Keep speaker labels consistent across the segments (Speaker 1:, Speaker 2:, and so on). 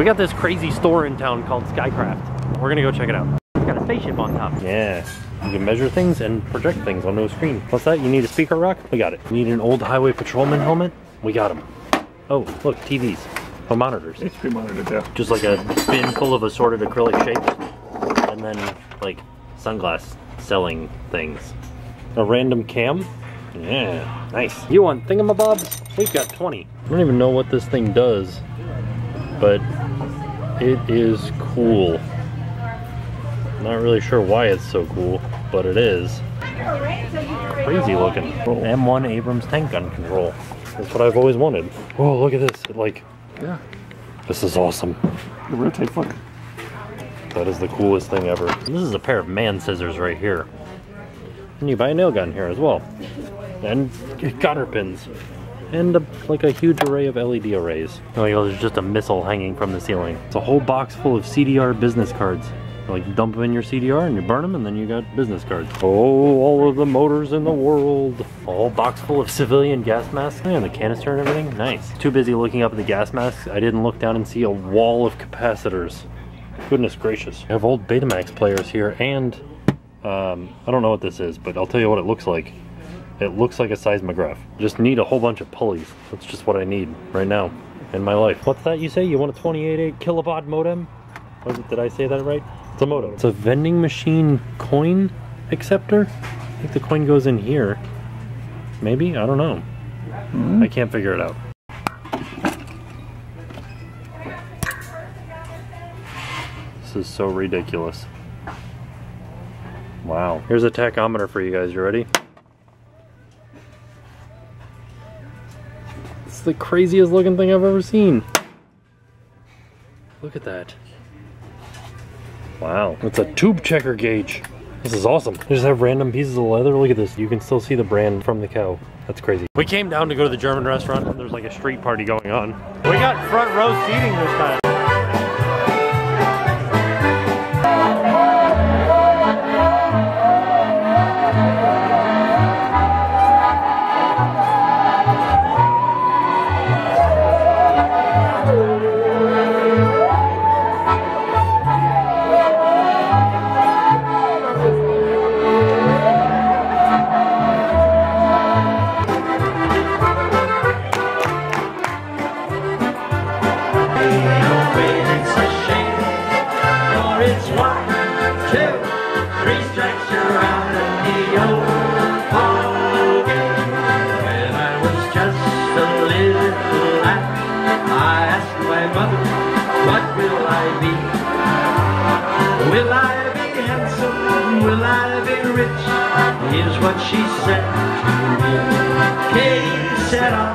Speaker 1: We got this crazy store in town called Skycraft. We're gonna go check it out. It's got a spaceship on top. Yeah. You can measure things and project things onto a screen. What's that? You need a speaker rock? We got it. You need an old highway patrolman helmet? We got them. Oh, look, TVs. Oh, monitors.
Speaker 2: HP monitor, yeah.
Speaker 1: Just like a bin full of assorted acrylic shapes. And then, like, sunglass selling things. A random cam? Yeah, nice. You want thingamabobs? We've got 20. I don't even know what this thing does, but it is cool. Not really sure why it's so cool, but it is. Crazy looking. M1 Abrams tank gun control. That's what I've always wanted. Oh, look at this. It, like,
Speaker 2: Yeah.
Speaker 1: this is awesome.
Speaker 2: The rotate, look.
Speaker 1: That is the coolest thing ever. This is a pair of man scissors right here. And you buy a nail gun here as well. And cotter pins. And a, like a huge array of LED arrays. Oh, you know, there's just a missile hanging from the ceiling. It's a whole box full of CDR business cards. You, Like dump them in your CDR and you burn them and then you got business cards. Oh, all of the motors in the world. A whole box full of civilian gas masks and the canister and everything. Nice. Too busy looking up at the gas masks. I didn't look down and see a wall of capacitors. Goodness gracious. I have old Betamax players here and um, I don't know what this is, but I'll tell you what it looks like. It looks like a seismograph. Just need a whole bunch of pulleys. That's just what I need right now in my life. What's that you say? You want a 28.8 kilobaud modem? Was it, did I say that right? It's a modem. It's a vending machine coin acceptor. I think the coin goes in here. Maybe? I don't know. Hmm? I can't figure it out. This is so ridiculous. Wow. Here's a tachometer for you guys. You ready? It's the craziest looking thing I've ever seen. Look at that. Wow. It's a tube checker gauge. This is awesome. They just have random pieces of leather. Look at this. You can still see the brand from the cow. That's crazy. We came down to go to the German restaurant and there's like a street party going on. We got front row seating this time.
Speaker 3: Rich? Here's what she said to me. Katie said, I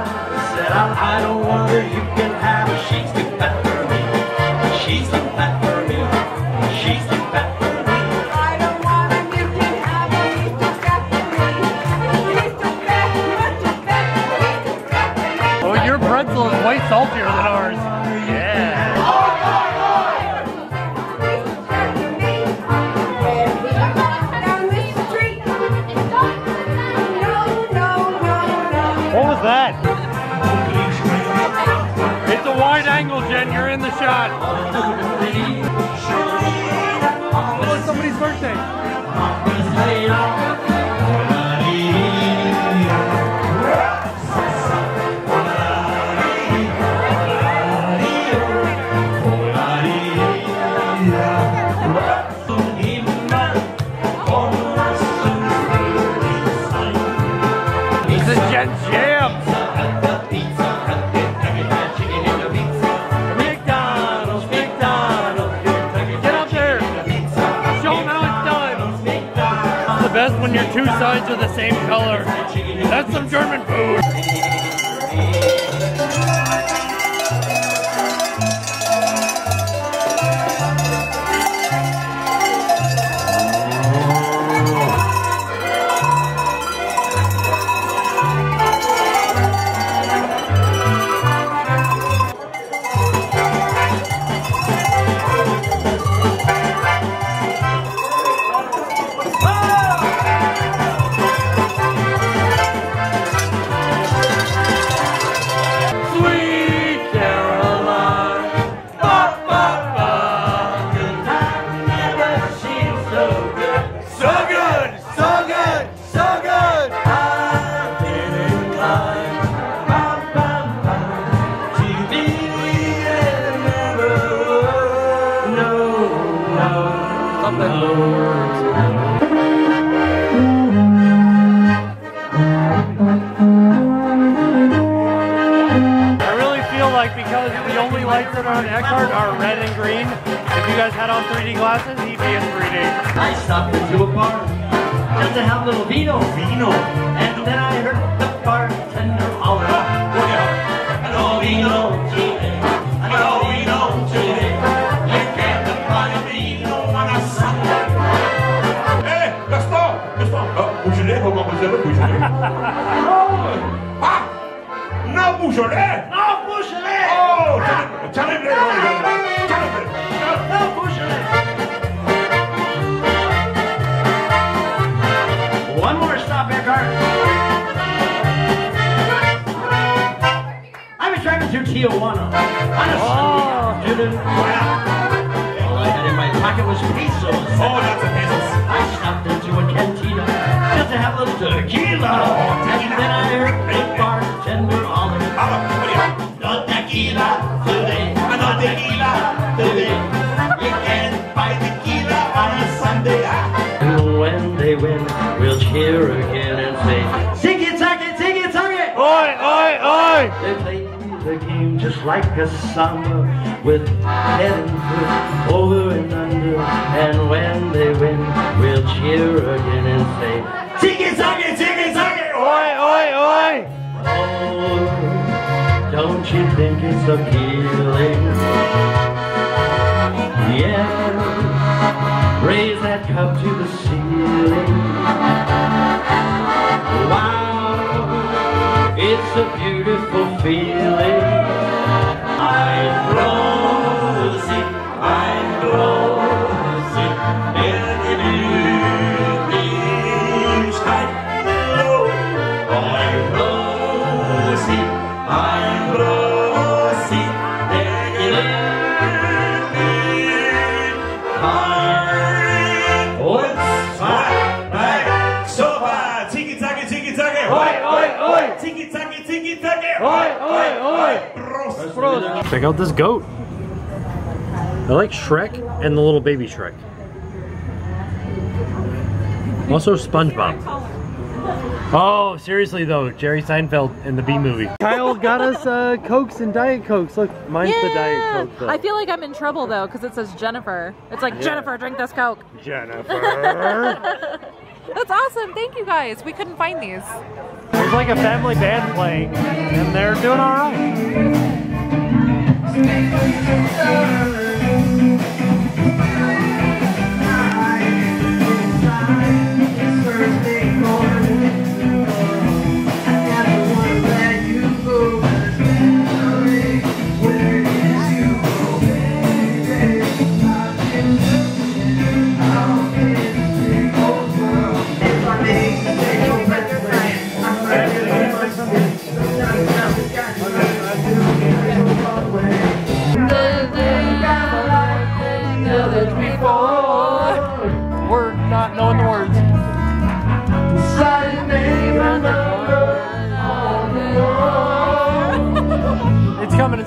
Speaker 3: said, I, I don't want her, you can have her. She's too fat for me. She's too fat for me. She's
Speaker 1: that? It's a wide angle, Jenn. You're in the shot. Oh, it's somebody's birthday. When your two sides are the same color. That's some German food. Because the only lights that are on Eckhart are red and green, if you guys had on 3D glasses, he'd be in 3D.
Speaker 3: I stopped into a bar just to have a little vino, vino, and then I heard the bartender
Speaker 4: Non, Beaujolais
Speaker 3: No Beaujolais!
Speaker 4: Oh Terrible Terrible Terrible
Speaker 3: No Beaujolais! One more stop, Eckhart. I was driving through Tijuana on a Sunday afternoon. All I had in my pocket was pesos.
Speaker 4: Oh, that's a business
Speaker 3: I stopped into a cantina just to have a little tequila. And then I heard
Speaker 1: oi, oi!
Speaker 3: They play the game just like a samba with head and foot over and under. And when they win, we'll cheer again and say, Tiki Taki, Tiki Taki.
Speaker 1: Oi, oi, oi!
Speaker 3: Oh, don't you think it's appealing? Yeah, raise that cup to the ceiling. Wow, it's a beautiful feeling. I'm
Speaker 1: oi!
Speaker 4: Tiki taki, tiki taki.
Speaker 1: Oi, oi, oi!
Speaker 4: Prost.
Speaker 1: Check out this goat. I like Shrek and the little baby Shrek. Also SpongeBob. Oh, seriously though, Jerry Seinfeld in the Bee Movie. Kyle got us uh, Cokes and Diet Cokes. Look, mine's the Diet Coke though.
Speaker 5: I feel like I'm in trouble though because it says Jennifer. It's like Jennifer, drink this Coke.
Speaker 1: Jennifer.
Speaker 5: That's awesome. Thank you guys. We couldn't find these.
Speaker 1: There's like a family band playing, and they're doing all right.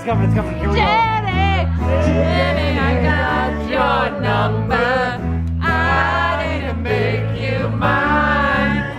Speaker 1: Coming, it's coming. Here we go.
Speaker 5: Jenny, Jenny, I got your number. I need to make you mine.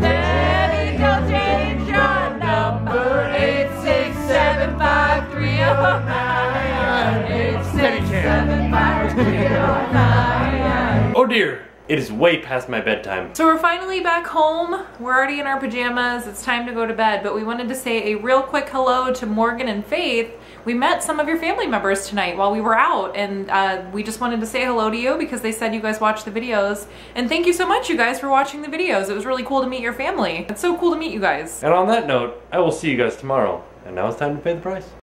Speaker 5: Jenny, don't change your number. Eight six seven five three oh nine. Eight six seven five three oh nine.
Speaker 1: Oh dear, it is way past my bedtime.
Speaker 5: So we're finally back home. We're already in our pajamas. It's time to go to bed, but we wanted to say a real quick hello to Morgan and Faith. We met some of your family members tonight while we were out, and uh, we just wanted to say hello to you because they said you guys watched the videos. And thank you so much, you guys, for watching the videos. It was really cool to meet your family. It's so cool to meet you guys.
Speaker 1: And on that note, I will see you guys tomorrow. And now it's time to pay the price.